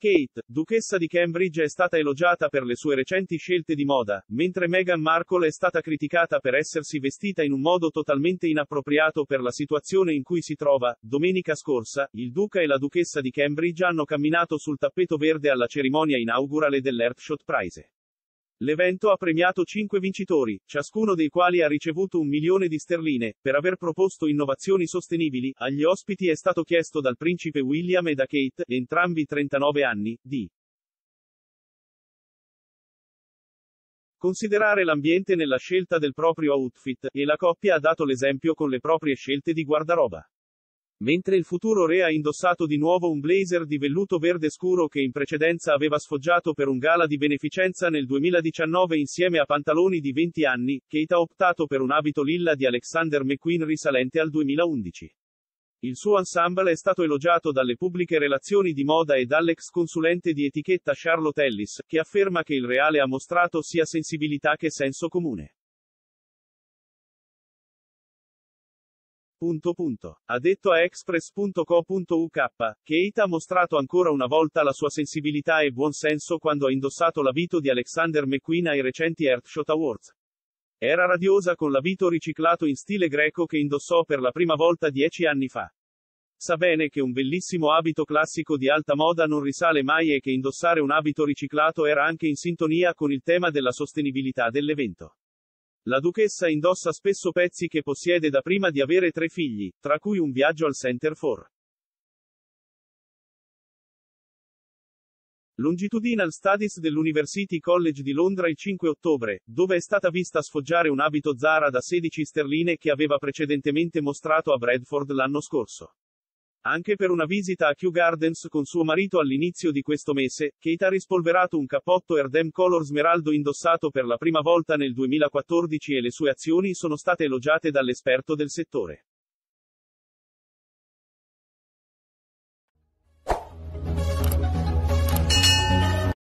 Kate, duchessa di Cambridge è stata elogiata per le sue recenti scelte di moda, mentre Meghan Markle è stata criticata per essersi vestita in un modo totalmente inappropriato per la situazione in cui si trova. Domenica scorsa, il duca e la duchessa di Cambridge hanno camminato sul tappeto verde alla cerimonia inaugurale dell'Earthshot Prize. L'evento ha premiato cinque vincitori, ciascuno dei quali ha ricevuto un milione di sterline, per aver proposto innovazioni sostenibili. Agli ospiti è stato chiesto dal principe William e da Kate, entrambi 39 anni, di considerare l'ambiente nella scelta del proprio outfit, e la coppia ha dato l'esempio con le proprie scelte di guardaroba. Mentre il futuro re ha indossato di nuovo un blazer di velluto verde scuro che in precedenza aveva sfoggiato per un gala di beneficenza nel 2019 insieme a pantaloni di 20 anni, Kate ha optato per un abito lilla di Alexander McQueen risalente al 2011. Il suo ensemble è stato elogiato dalle pubbliche relazioni di moda e dall'ex consulente di etichetta Charlotte Ellis, che afferma che il reale ha mostrato sia sensibilità che senso comune. Punto punto. Ha detto a express.co.uk, Kate ha mostrato ancora una volta la sua sensibilità e buon senso quando ha indossato l'abito di Alexander McQueen ai recenti Earthshot Awards. Era radiosa con l'abito riciclato in stile greco che indossò per la prima volta dieci anni fa. Sa bene che un bellissimo abito classico di alta moda non risale mai e che indossare un abito riciclato era anche in sintonia con il tema della sostenibilità dell'evento. La duchessa indossa spesso pezzi che possiede da prima di avere tre figli, tra cui un viaggio al Center for Longitudinal Studies dell'University College di Londra il 5 ottobre, dove è stata vista sfoggiare un abito Zara da 16 sterline che aveva precedentemente mostrato a Bradford l'anno scorso. Anche per una visita a Kew Gardens con suo marito all'inizio di questo mese, Kate ha rispolverato un cappotto Erdem Color Smeraldo indossato per la prima volta nel 2014 e le sue azioni sono state elogiate dall'esperto del settore.